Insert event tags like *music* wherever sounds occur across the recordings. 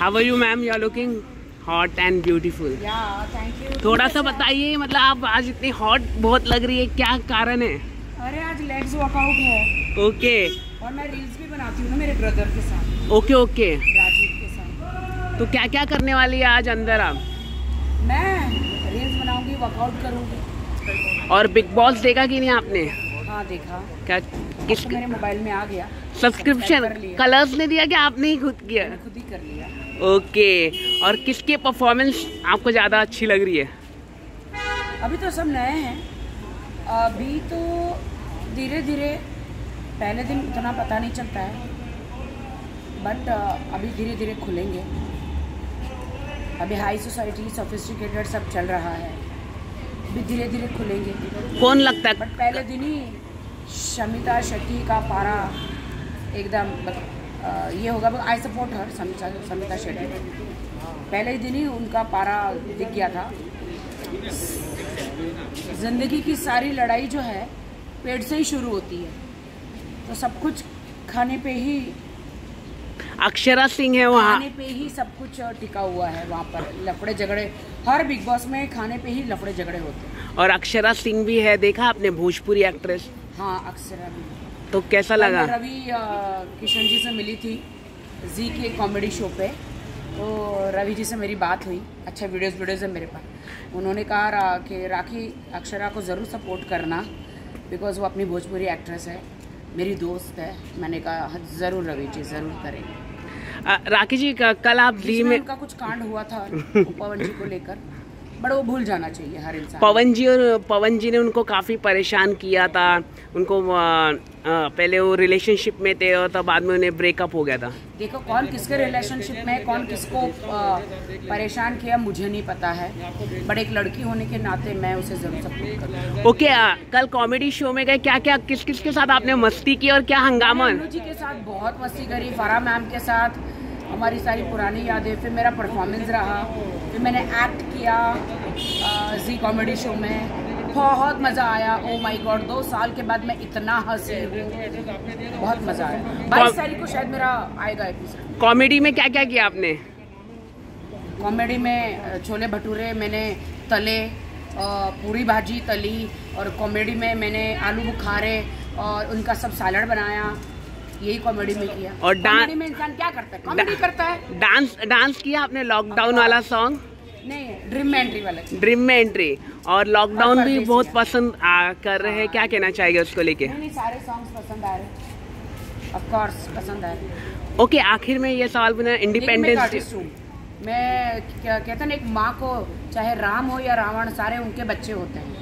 How are you ma'am you are looking hot and beautiful Yeah, thank you. थोड़ा सा बताइए मतलब आप आज इतनी हॉट बहुत लग रही है क्या कारण है? अरे आज लेग्स वर्कआउट है। ओके और मैं रील्स भी बनाती हूँ ना मेरे ब्रदर के साथ ओके ओके राजीव के साथ। तो क्या क्या करने वाली है आज अंदर आप? मैं रील्स बनाऊँगी वर्कआउट करूँगी। और बिग बॉस देखा कि नहीं आपने? हाँ देखा। क्या किस तो मेरे मोबाइल में आ गया। सब्सक्रिप्शन कलर्स ने दिया कि आपने ही खुद किया? खुद ही कर लिया। ओके। और किसके परफॉर्मेंस आपको ज़्यादा अच्छी लग रही है? अभी तो सब नए हैं। अभी तो धीरे धीरे पहले दिन उतना पता नहीं चलता है। बट अभी धीरे धीरे खुलेंगे। अभी हाई सोसाइटी सोफिस्टिकेटेड सब चल रहा है। अभी धीरे धीरे खुलेंगे। कौन लगता है? बट पहले दिन ही शमिता शेट्टी का पारा एकदम ये होगा I support her Samita Samita Shetty. पहले दिन ही उनका पारा दिख गया था। ज़िंदगी की सारी लड़ाई जो है पेट से ही शुरू होती है। तो सब कुछ खाने पे ही अक्षरा सिंह है वहाँ। खाने पे ही सब कुछ टिका हुआ है वहाँ पर। लफड़े झगड़े हर बिग बॉस में खाने पे ही लफड़े झगड़े होते हैं। और अक्षरा सिंह भी है देखा आपने भोजपुरी एक्ट्रेस? हाँ अक्षरा भी। तो कैसा लगा? रवि किशन जी से मिली थी जी के कॉमेडी शो पे। तो रवि जी से मेरी बात हुई। अच्छा वीडियोस वीडियोस है मेरे पास। उन्होंने कहा रा- कि राखी अक्षरा को ज़रूर सपोर्ट करना बिकॉज़ वो अपनी भोजपुरी एक्ट्रेस है मेरी दोस्त है। मैंने कहा "हाँ, ज़रूर रवि जी ज़रूर करेंगे। राखी जी क- कल आप दी में में उनका कुछ कांड हुआ था *laughs* पवन जी को लेकर। बट वो भूल जाना चाहिए हर इंसान पवन जी और पवन जी ने उनको काफ़ी परेशान किया था। उनको अ, पहले वो रिलेशनशिप में थे और तब बाद में उन्हें ब्रेकअप हो गया था। देखो कौन किसके रिलेशनशिप में कौन किसको परेशान किया मुझे नहीं पता है। बट एक लड़की होने के नाते मैं उसे ज़रूर सपोर्ट ओके कल कॉमेडी शो में गए क्या क्या किस किस के साथ आपने मस्ती की और क्या हंगामा? जी के साथ बहुत मस्ती करी फरा मैम के साथ हमारी सारी पुरानी यादें फिर मेरा परफॉर्मेंस रहा फिर मैंने एक्ट किया जी कॉमेडी शो में। बहुत मज़ा आया। ओ माय गॉड दो साल के बाद मैं इतना हँसी। हूँ बहुत मज़ा आया। बाईस तारीख को शायद मेरा आएगा एपिसोड कॉमेडी में क्या क्या किया आपने? कॉमेडी में छोले भटूरे मैंने तले पूरी भाजी तली और कॉमेडी में मैंने आलू बुखारे और उनका सब सैलड बनाया। यही कॉमेडी में किया। और डां- कॉमेडी में इंसान क्या करता है? कॉमेडी करता है। डांस डांस किया आपने लॉकडाउन वाला सॉन्ग नहीं ड्रीम में एंट्री वाला। ड्रीम में एंट्री और लॉकडाउन भी बहुत पसंद आ, कर रहे हैं। क्या कहना चाहेंगे उसको लेके? सारे सॉन्ग्स पसंद आ रहे ऑफ़ कोर्स पसंद आ रहे ओके आखिर में ये सवाल मैं इंडिपेंडेंस मैं क्या कहते हैं ना एक माँ को चाहे राम हो या रावण सारे उनके बच्चे होते हैं।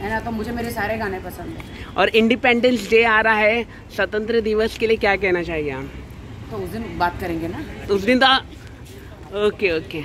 है ना तो मुझे मेरे सारे गाने पसंद हैं। और इंडिपेंडेंस डे आ रहा है स्वतंत्र दिवस के लिए क्या कहना चाहिए आप? तो उस दिन बात करेंगे ना। तो उस दिन तो ओके ओके।